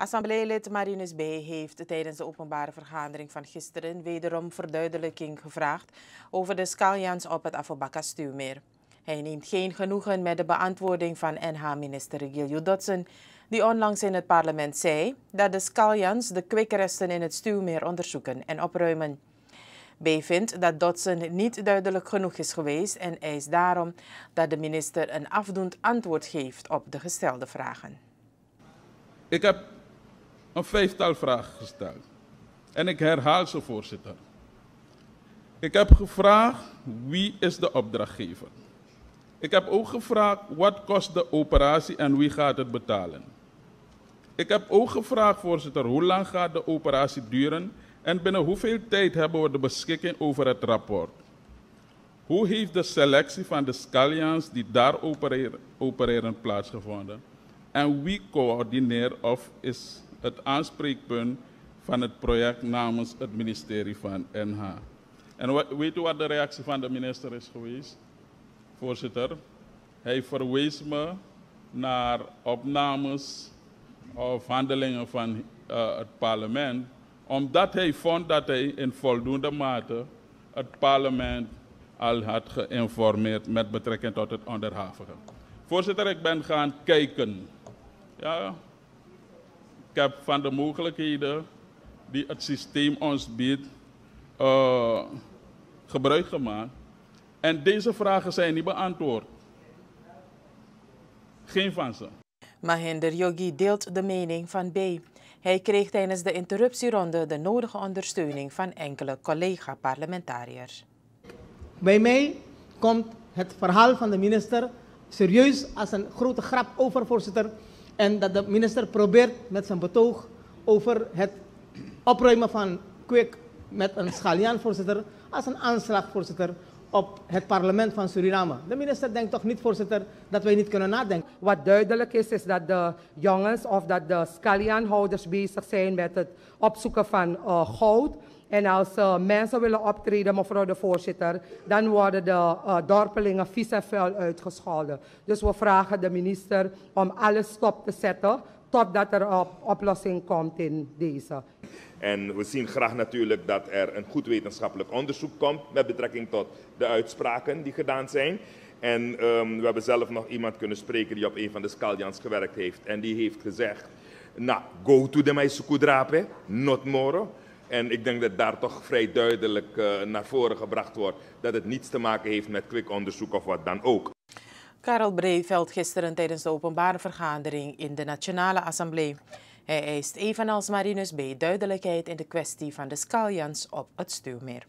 Assembleelid Marinus B. heeft tijdens de openbare vergadering van gisteren wederom verduidelijking gevraagd over de scaljans op het Afobaka-stuwmeer. Hij neemt geen genoegen met de beantwoording van NH-minister Gilju Dotson, die onlangs in het parlement zei dat de scaljans de kwikresten in het stuwmeer onderzoeken en opruimen. B vindt dat Dotson niet duidelijk genoeg is geweest en eist daarom dat de minister een afdoend antwoord geeft op de gestelde vragen. Ik heb een vijftal vragen gesteld. En ik herhaal ze, voorzitter. Ik heb gevraagd wie is de opdrachtgever. Ik heb ook gevraagd wat kost de operatie en wie gaat het betalen. Ik heb ook gevraagd, voorzitter, hoe lang gaat de operatie duren en binnen hoeveel tijd hebben we de beschikking over het rapport. Hoe heeft de selectie van de scallions die daar opereren, opereren plaatsgevonden? En wie coördineert of is het aanspreekpunt van het project namens het ministerie van NH. En weet u wat de reactie van de minister is geweest? Voorzitter, hij verwees me naar opnames of handelingen van uh, het parlement, omdat hij vond dat hij in voldoende mate het parlement al had geïnformeerd met betrekking tot het onderhavige. Voorzitter, ik ben gaan kijken. Ja, ik heb van de mogelijkheden die het systeem ons biedt uh, gebruik gemaakt. En deze vragen zijn niet beantwoord. Geen van ze. Mahinder Yogi deelt de mening van B. Hij kreeg tijdens de interruptieronde de nodige ondersteuning van enkele collega-parlementariërs. Bij mij komt het verhaal van de minister serieus als een grote grap over, voorzitter. En dat de minister probeert met zijn betoog over het opruimen van kwik met een schalian, voorzitter, als een aanslag, voorzitter, op het parlement van Suriname. De minister denkt toch niet, voorzitter, dat wij niet kunnen nadenken. Wat duidelijk is, is dat de jongens of dat de scalianhouders bezig zijn met het opzoeken van uh, goud. En als uh, mensen willen optreden, mevrouw de voorzitter, dan worden de uh, dorpelingen vies en vuil uitgescholden. Dus we vragen de minister om alles stop te zetten totdat er een oplossing komt in deze. En we zien graag natuurlijk dat er een goed wetenschappelijk onderzoek komt met betrekking tot de uitspraken die gedaan zijn. En um, we hebben zelf nog iemand kunnen spreken die op een van de Scaljans gewerkt heeft. En die heeft gezegd, nou, go to the Maisukudrape, not more. En ik denk dat daar toch vrij duidelijk uh, naar voren gebracht wordt dat het niets te maken heeft met kwik onderzoek of wat dan ook. Karel Breeveld gisteren tijdens de openbare vergadering in de Nationale Assemblée. Hij eist evenals Marinus B. duidelijkheid in de kwestie van de scaljans op het stuwmeer.